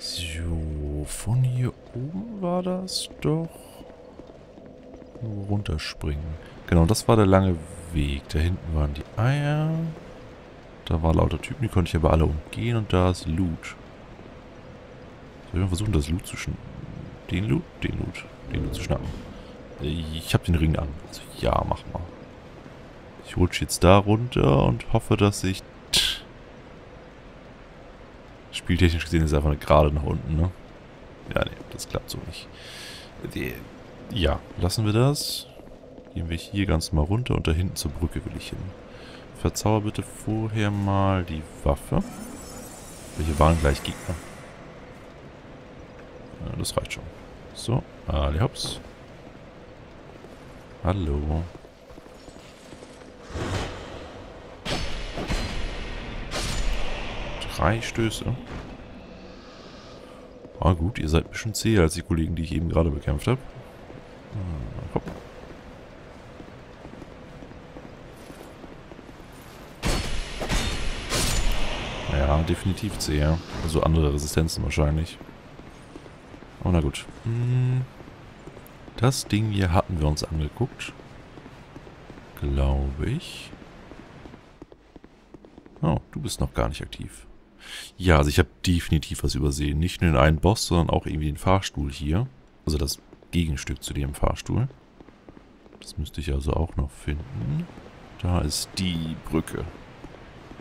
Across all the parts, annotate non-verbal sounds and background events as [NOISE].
So, von hier oben war das doch... Runterspringen. Genau, das war der lange Weg. Da hinten waren die Eier. Da waren lauter Typen, die konnte ich aber alle umgehen. Und da ist Loot. Soll ich mal versuchen, das Loot zu schnappen? Den Loot? Den Loot. Den Loot zu schnappen. Ich habe den Ring an. Also ja, mach mal. Ich rutsche jetzt da runter und hoffe, dass ich... Spieltechnisch gesehen ist es einfach gerade nach unten, ne? Ja, nee, das klappt so nicht. Ja, lassen wir das. Gehen wir hier ganz mal runter und da hinten zur Brücke will ich hin. Verzauber bitte vorher mal die Waffe. Welche waren gleich Gegner? Ja, das reicht schon. So, alle hops. Hallo. Drei Stöße. Ah gut, ihr seid ein bisschen zäher als die Kollegen, die ich eben gerade bekämpft habe. Hm. Ja, definitiv zäher. Also andere Resistenzen wahrscheinlich. Oh, na gut. Hm. Das Ding hier hatten wir uns angeguckt. Glaube ich. Oh, du bist noch gar nicht aktiv. Ja, also ich habe definitiv was übersehen. Nicht nur den einen Boss, sondern auch irgendwie den Fahrstuhl hier. Also das Gegenstück zu dem Fahrstuhl. Das müsste ich also auch noch finden. Da ist die Brücke.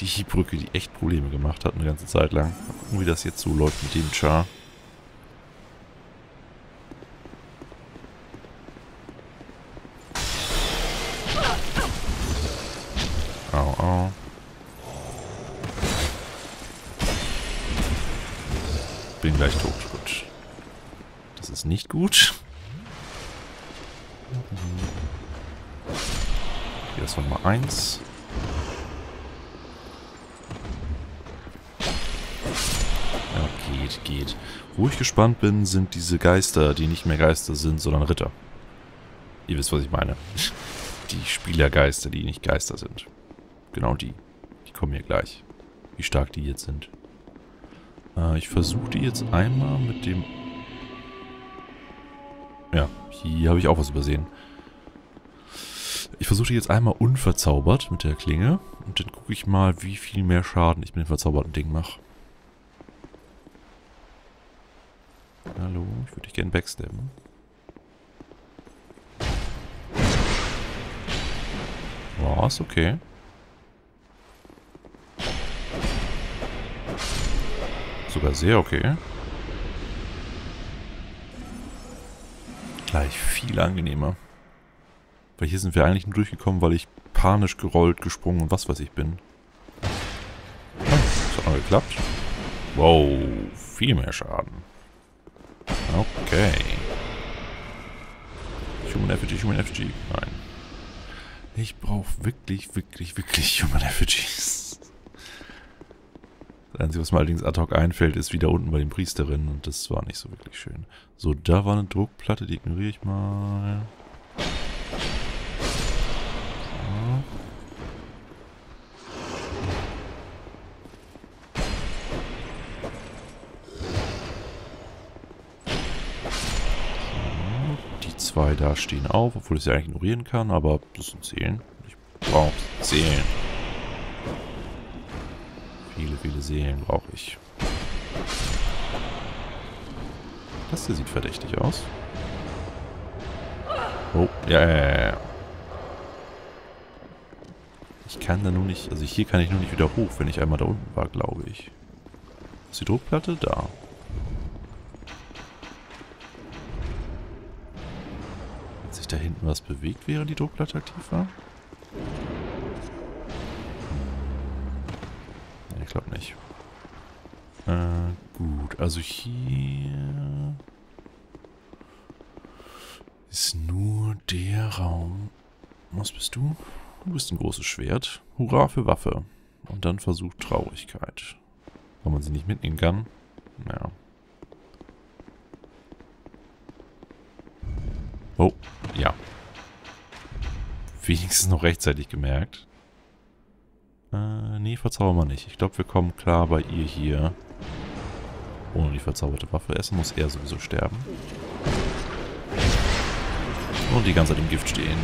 Die Brücke, die echt Probleme gemacht hat eine ganze Zeit lang. Mal gucken, wie das jetzt so läuft mit dem Char. Au, au. Bin gleich tot. Gut. Das ist nicht gut. Hier ist Nummer 1. Ja, geht, geht. Wo ich gespannt bin, sind diese Geister, die nicht mehr Geister sind, sondern Ritter. Ihr wisst, was ich meine. [LAUGHS] Die Spielergeister, die nicht Geister sind. Genau die. Die kommen hier gleich. Wie stark die jetzt sind. Äh, ich versuche die jetzt einmal mit dem... Ja, hier habe ich auch was übersehen. Ich versuche jetzt einmal unverzaubert mit der Klinge. Und dann gucke ich mal, wie viel mehr Schaden ich mit dem verzauberten Ding mache. Hallo, ich würde dich gerne backstabben. Was? Okay. Sogar sehr okay. Gleich viel angenehmer. Weil hier sind wir eigentlich nur durchgekommen, weil ich panisch gerollt, gesprungen und was weiß ich bin. Oh, das hat noch geklappt. Wow, viel mehr Schaden. Okay. Human Effigy, Human Effigy. Nein. Ich brauche wirklich, wirklich, wirklich Human Effigies. Das Einzige, was mir allerdings ad hoc einfällt, ist wieder unten bei den Priesterinnen und das war nicht so wirklich schön. So, da war eine Druckplatte, die ignoriere ich mal. zwei da stehen auf, obwohl ich sie eigentlich ignorieren kann, aber das sind Seelen. Ich brauche Seelen. Viele, viele Seelen brauche ich. Das hier sieht verdächtig aus. Oh, ja, ja, ja. Ich kann da nur nicht, also hier kann ich nur nicht wieder hoch, wenn ich einmal da unten war, glaube ich. Ist die Druckplatte? Da. da hinten was bewegt, während die Druckplatte aktiv war? Glaube nicht. Äh, gut. Also hier ist nur der Raum. Was bist du? Du bist ein großes Schwert. Hurra für Waffe. Und dann versucht Traurigkeit. Wenn man sie nicht mitnehmen kann. Naja. Oh, ja. Wenigstens noch rechtzeitig gemerkt. Nee, verzaubern wir nicht. Ich glaube, wir kommen klar bei ihr hier ohne die verzauberte Waffe. Erstmal muss er sowieso sterben. Und die ganze Zeit im Gift stehen.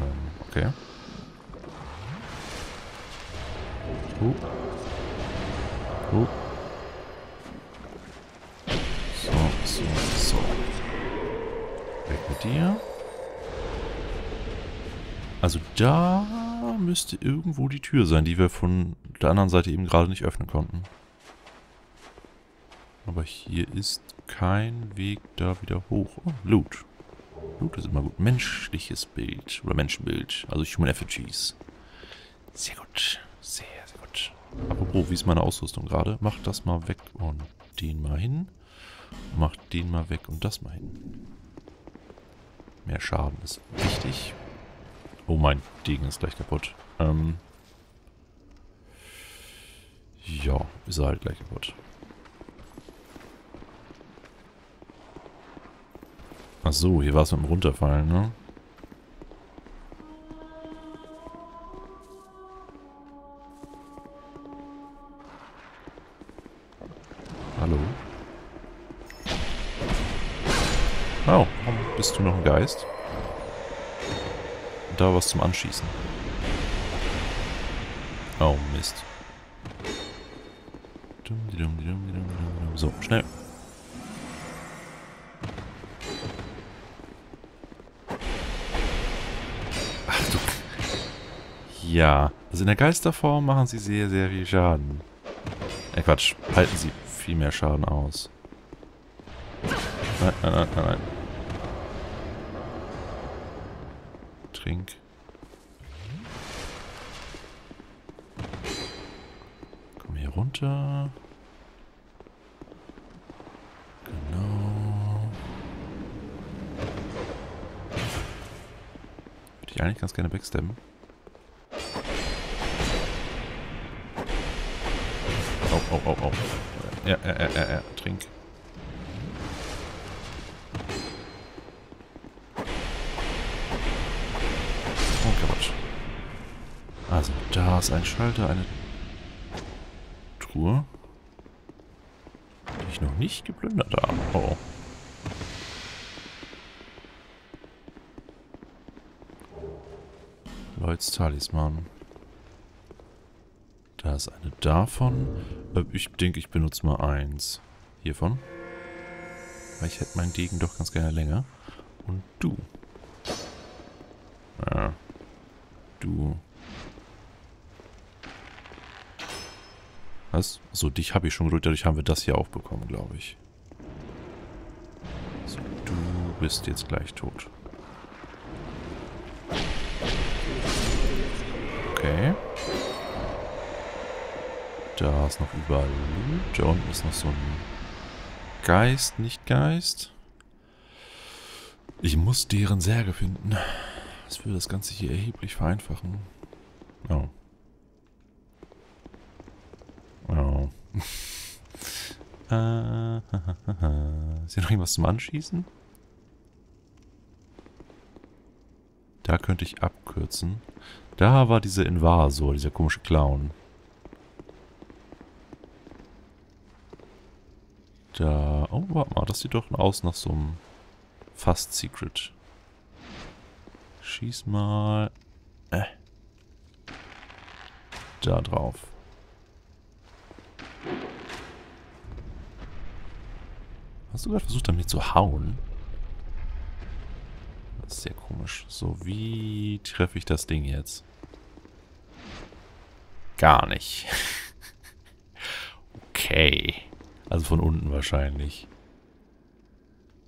Ähm, okay. Uh. Uh. Da müsste irgendwo die Tür sein, die wir von der anderen Seite eben gerade nicht öffnen konnten. Aber hier ist kein Weg da wieder hoch. Oh, Loot. Loot ist immer gut. Menschliches Bild. Oder Menschenbild. Also Human Effigies. Sehr gut. Sehr, sehr gut. Apropos, wie ist meine Ausrüstung gerade? Mach das mal weg und den mal hin. Mach den mal weg und das mal hin. Mehr Schaden ist wichtig. Oh, mein Degen ist gleich kaputt. Ähm ja, ist er halt gleich kaputt. Ach so, hier war es mit dem Runterfallen, ne? Hallo? Oh, bist du noch ein Geist? Da was zum Anschießen. Oh, Mist. So, schnell. Ach du... Ja, also in der Geisterform machen sie sehr, sehr viel Schaden. Äh, Quatsch. Halten sie viel mehr Schaden aus. Nein, nein, nein, nein, Trink. Komm hier runter. Genau. Würde ich eigentlich ganz gerne backstabben. Oh, oh, oh, oh. Ja, ja, ja, ja, ja. Trink. Ist ein Schalter, eine Truhe, die ich noch nicht geplündert habe. Oh. Lloyds Talisman. Da ist eine davon. Äh, ich denke, ich benutze mal eins. Hiervon. Weil ich hätte meinen Degen doch ganz gerne länger. Und du. Ja. Du Was? So, dich habe ich schon gedrückt, dadurch haben wir das hier auch bekommen, glaube ich. So, du bist jetzt gleich tot. Okay. Da ist noch überall Loot. Da unten ist noch so ein Geist, nicht Geist. Ich muss deren Särge finden. Das würde das Ganze hier erheblich vereinfachen. Oh. Oh. [LAUGHS] ist hier noch irgendwas zum Anschießen? Da könnte ich abkürzen. Da war dieser Invasor, dieser komische Clown. Da... Oh, warte mal, das sieht doch aus nach so einem Fast Secret. Schieß mal... Äh. Da drauf. Hast du gerade versucht, damit zu hauen? Das ist sehr komisch. So, wie treffe ich das Ding jetzt? Gar nicht. [LAUGHS] okay. Also von unten wahrscheinlich.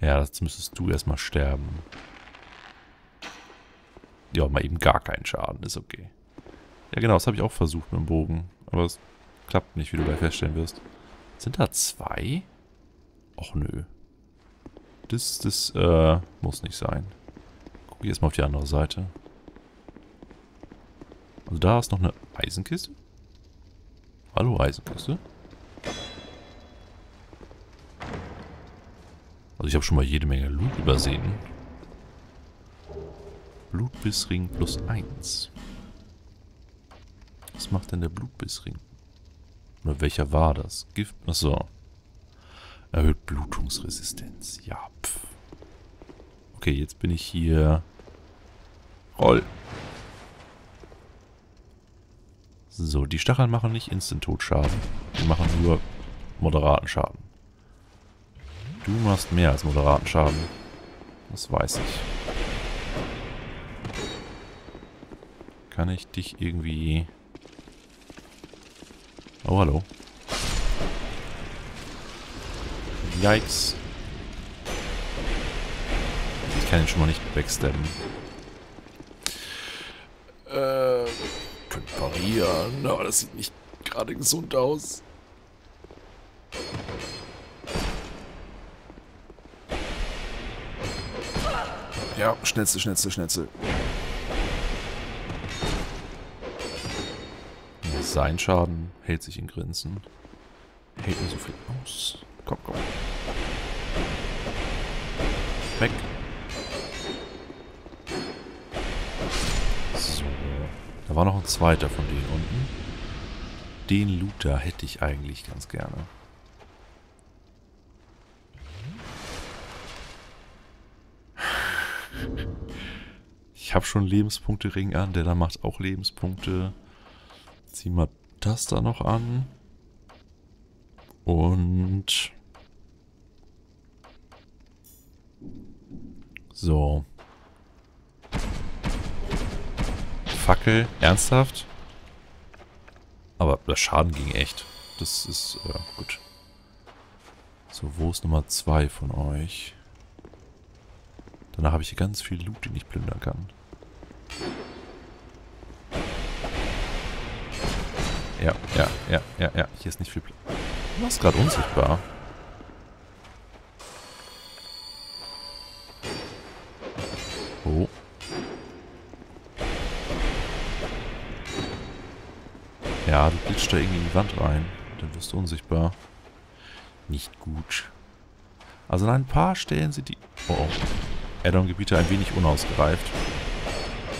Ja, jetzt müsstest du erstmal sterben. Ja, mal eben gar keinen Schaden. Ist okay. Ja, genau, das habe ich auch versucht mit dem Bogen. Aber es klappt nicht, wie du gleich feststellen wirst. Sind da zwei? Och nö. Das, das, äh, muss nicht sein. Guck ich erstmal auf die andere Seite. Also da ist noch eine Eisenkiste. Hallo Eisenkiste. Also ich habe schon mal jede Menge Loot übersehen. Blutbissring plus 1. Was macht denn der Blutbissring? Oder welcher war das? Gift? Achso. Erhöht Blutungsresistenz. Ja, pff. Okay, jetzt bin ich hier... Roll. So, die Stacheln machen nicht Instant-Todschaden. Die machen nur moderaten Schaden. Du machst mehr als moderaten Schaden. Das weiß ich. Kann ich dich irgendwie... Oh, hallo. Yikes. Ich kann ihn schon mal nicht backstabben. Äh, könnte parieren, aber das sieht nicht gerade gesund aus. Ja, schnellste, schnellste, schnellste. Sein Schaden hält sich in Grenzen. Hält mir so viel aus. Komm, komm. Weg. So. Da war noch ein zweiter von denen unten. Den Looter hätte ich eigentlich ganz gerne. Ich habe schon Lebenspunkte-Ring an. Der da macht auch Lebenspunkte. Zieh mal das da noch an. Und... So. Fackel, ernsthaft? Aber der Schaden ging echt. Das ist äh, gut. So, wo ist Nummer 2 von euch? Danach habe ich hier ganz viel Loot, den ich plündern kann. Ja, ja, ja, ja, ja. Hier ist nicht viel Platz. Du warst gerade unsichtbar. Oh. Ja, du glitscht da irgendwie in die Wand rein. Dann wirst du unsichtbar. Nicht gut. Also an ein paar Stellen sind die... Oh, oh. Addon-Gebiete ein wenig unausgereift.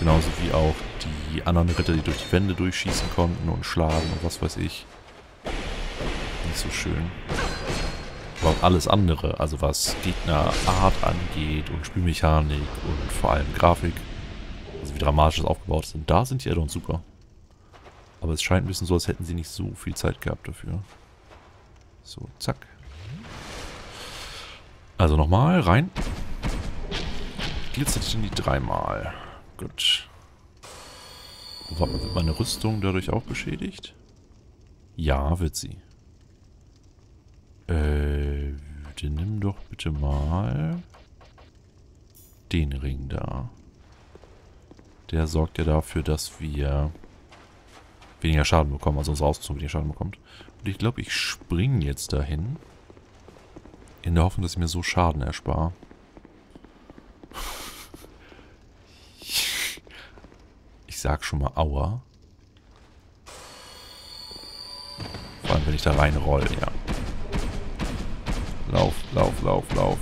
Genauso wie auch die anderen Ritter, die durch die Wände durchschießen konnten und schlagen und was weiß ich. Nicht so schön. Aber alles andere, also was Gegnerart angeht und Spielmechanik und vor allem Grafik, also wie dramatisch es aufgebaut sind, da sind die Addons super. Aber es scheint ein bisschen so, als hätten sie nicht so viel Zeit gehabt dafür. So, zack. Also nochmal, rein. Glitzert in die dreimal. Gut. Wird meine Rüstung dadurch auch beschädigt? Ja, wird sie. Äh, dann nimm doch bitte mal den Ring da. Der sorgt ja dafür, dass wir weniger Schaden bekommen, also unsere Ausrüstung weniger Schaden bekommt. Und ich glaube, ich springe jetzt dahin. In der Hoffnung, dass ich mir so Schaden erspare. [LAUGHS] Ich sag schon mal Aua. Vor allem, wenn ich da reinroll, ja. Lauf, lauf, lauf, lauf.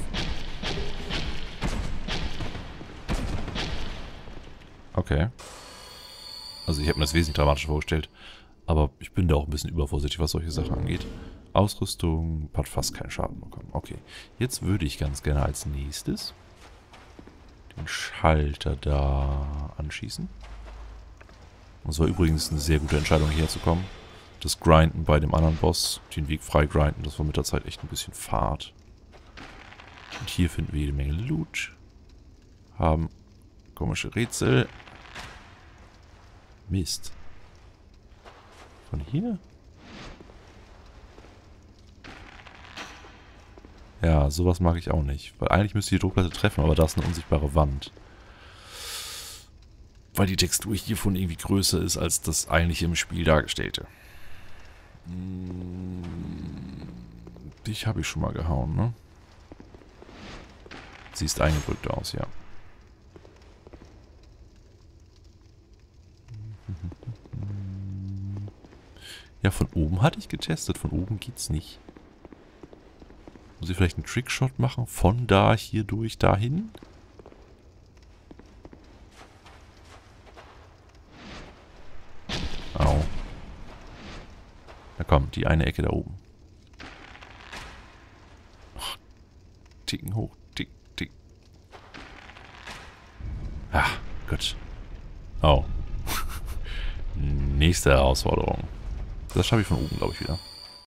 Okay. Also ich habe mir das wesentlich dramatischer vorgestellt. Aber ich bin da auch ein bisschen übervorsichtig, was solche Sachen angeht. Ausrüstung hat fast keinen Schaden bekommen. Okay. Jetzt würde ich ganz gerne als nächstes den Schalter da anschießen. Das war übrigens eine sehr gute Entscheidung, hierher zu kommen. Das Grinden bei dem anderen Boss, den Weg frei grinden, das war mit der Zeit echt ein bisschen Fahrt. Und hier finden wir jede Menge Loot. Haben komische Rätsel. Mist. Von hier? Ja, sowas mag ich auch nicht. Weil eigentlich müsste die Druckplatte treffen, aber da ist eine unsichtbare Wand. Weil die Textur hiervon irgendwie größer ist, als das eigentlich im Spiel dargestellte. Hm, dich habe ich schon mal gehauen, ne? Siehst eingedrückt aus, ja. Ja, von oben hatte ich getestet. Von oben geht's nicht. Muss ich vielleicht einen Trickshot machen? Von da, hier durch, dahin? Na komm, die eine Ecke da oben. Ach, ticken hoch, tick, tick. Ah, gut. Oh. [LAUGHS] Nächste Herausforderung. Das schaffe ich von oben, glaube ich, wieder.